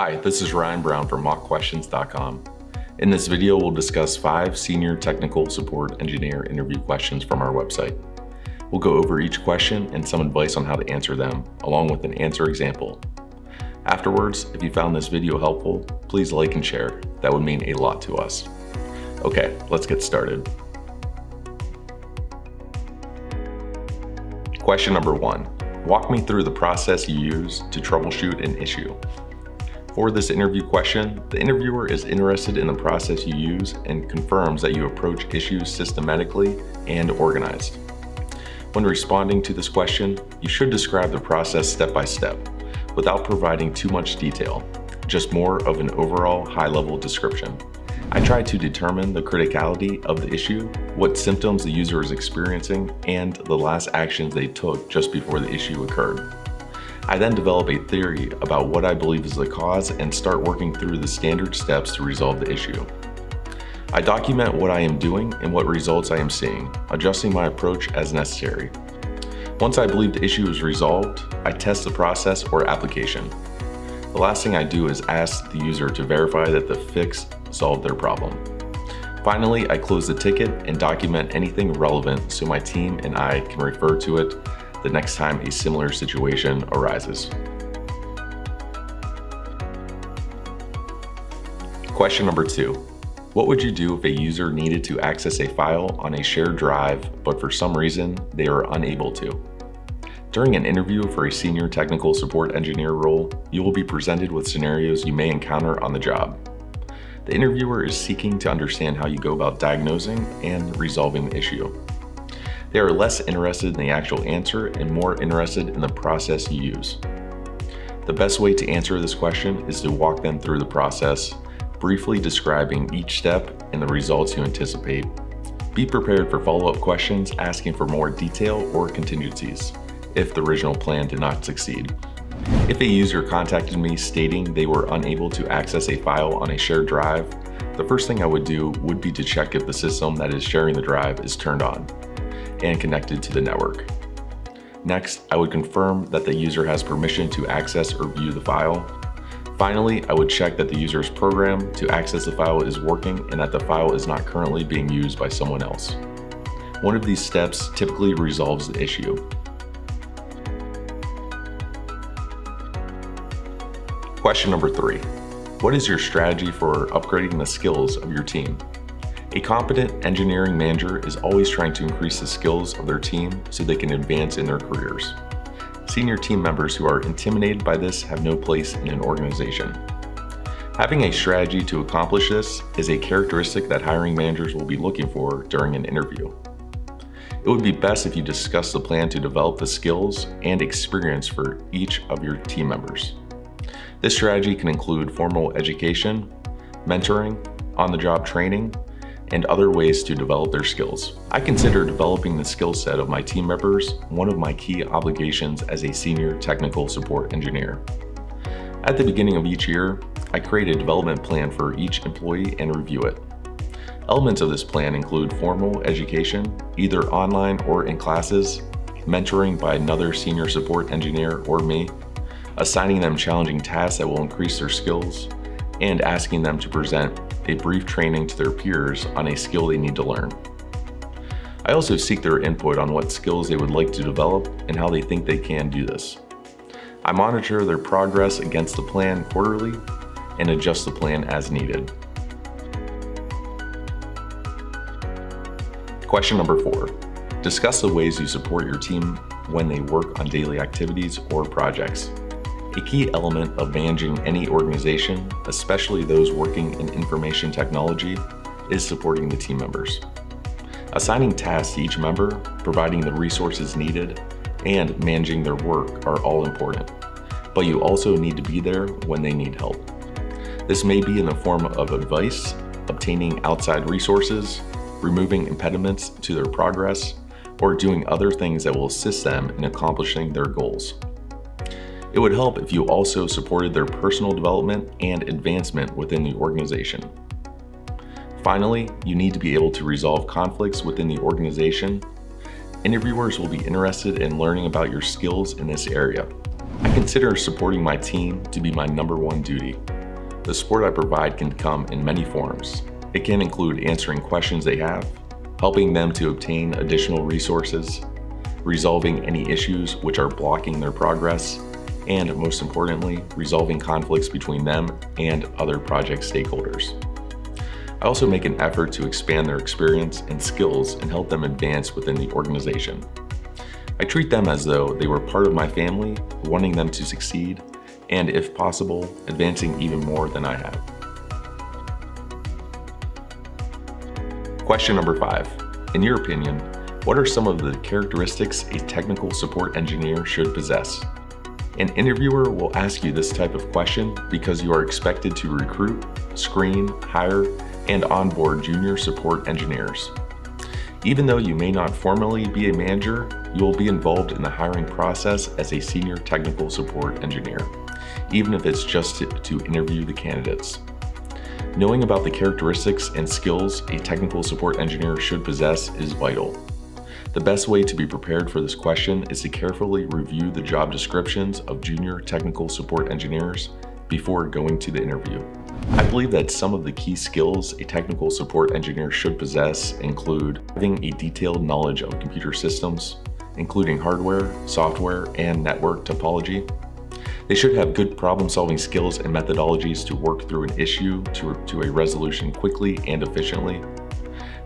Hi, this is Ryan Brown from mockquestions.com. In this video, we'll discuss five senior technical support engineer interview questions from our website. We'll go over each question and some advice on how to answer them, along with an answer example. Afterwards, if you found this video helpful, please like and share. That would mean a lot to us. Okay, let's get started. Question number one, walk me through the process you use to troubleshoot an issue. For this interview question, the interviewer is interested in the process you use and confirms that you approach issues systematically and organized. When responding to this question, you should describe the process step by step, without providing too much detail, just more of an overall high-level description. I try to determine the criticality of the issue, what symptoms the user is experiencing, and the last actions they took just before the issue occurred. I then develop a theory about what I believe is the cause and start working through the standard steps to resolve the issue. I document what I am doing and what results I am seeing, adjusting my approach as necessary. Once I believe the issue is resolved, I test the process or application. The last thing I do is ask the user to verify that the fix solved their problem. Finally, I close the ticket and document anything relevant so my team and I can refer to it the next time a similar situation arises. Question number two. What would you do if a user needed to access a file on a shared drive, but for some reason they are unable to? During an interview for a senior technical support engineer role, you will be presented with scenarios you may encounter on the job. The interviewer is seeking to understand how you go about diagnosing and resolving the issue. They are less interested in the actual answer and more interested in the process you use. The best way to answer this question is to walk them through the process, briefly describing each step and the results you anticipate. Be prepared for follow-up questions asking for more detail or contingencies if the original plan did not succeed. If a user contacted me stating they were unable to access a file on a shared drive, the first thing I would do would be to check if the system that is sharing the drive is turned on and connected to the network. Next, I would confirm that the user has permission to access or view the file. Finally, I would check that the user's program to access the file is working and that the file is not currently being used by someone else. One of these steps typically resolves the issue. Question number three. What is your strategy for upgrading the skills of your team? A competent engineering manager is always trying to increase the skills of their team so they can advance in their careers. Senior team members who are intimidated by this have no place in an organization. Having a strategy to accomplish this is a characteristic that hiring managers will be looking for during an interview. It would be best if you discuss the plan to develop the skills and experience for each of your team members. This strategy can include formal education, mentoring, on-the-job training, and other ways to develop their skills. I consider developing the skill set of my team members one of my key obligations as a senior technical support engineer. At the beginning of each year, I create a development plan for each employee and review it. Elements of this plan include formal education, either online or in classes, mentoring by another senior support engineer or me, assigning them challenging tasks that will increase their skills, and asking them to present a brief training to their peers on a skill they need to learn. I also seek their input on what skills they would like to develop and how they think they can do this. I monitor their progress against the plan quarterly and adjust the plan as needed. Question number four, discuss the ways you support your team when they work on daily activities or projects. A key element of managing any organization, especially those working in information technology, is supporting the team members. Assigning tasks to each member, providing the resources needed, and managing their work are all important, but you also need to be there when they need help. This may be in the form of advice, obtaining outside resources, removing impediments to their progress, or doing other things that will assist them in accomplishing their goals. It would help if you also supported their personal development and advancement within the organization. Finally, you need to be able to resolve conflicts within the organization. Interviewers will be interested in learning about your skills in this area. I consider supporting my team to be my number one duty. The support I provide can come in many forms. It can include answering questions they have, helping them to obtain additional resources, resolving any issues which are blocking their progress, and most importantly, resolving conflicts between them and other project stakeholders. I also make an effort to expand their experience and skills and help them advance within the organization. I treat them as though they were part of my family, wanting them to succeed, and if possible, advancing even more than I have. Question number five. In your opinion, what are some of the characteristics a technical support engineer should possess? An interviewer will ask you this type of question because you are expected to recruit, screen, hire, and onboard junior support engineers. Even though you may not formally be a manager, you will be involved in the hiring process as a senior technical support engineer, even if it's just to, interview the candidates. Knowing about the characteristics and skills a technical support engineer should possess is vital. The best way to be prepared for this question is to carefully review the job descriptions of junior technical support engineers before going to the interview. I believe that some of the key skills a technical support engineer should possess include having a detailed knowledge of computer systems, including hardware, software, and network topology. They should have good problem solving skills and methodologies to work through an issue to, to a resolution quickly and efficiently.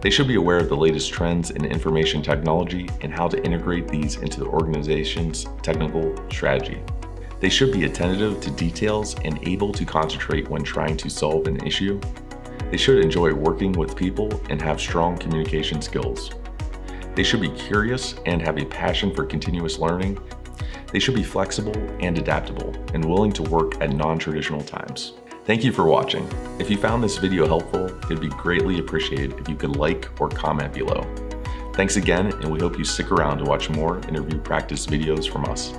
They should be aware of the latest trends in information technology and how to integrate these into the organization's technical strategy. They should be attentive to details and able to concentrate when trying to solve an issue. They should enjoy working with people and have strong communication skills. They should be curious and have a passion for continuous learning. They should be flexible and adaptable and willing to work at non-traditional times. Thank you for watching. If you found this video helpful, it'd be greatly appreciated if you could like or comment below. Thanks again, and we hope you stick around to watch more interview practice videos from us.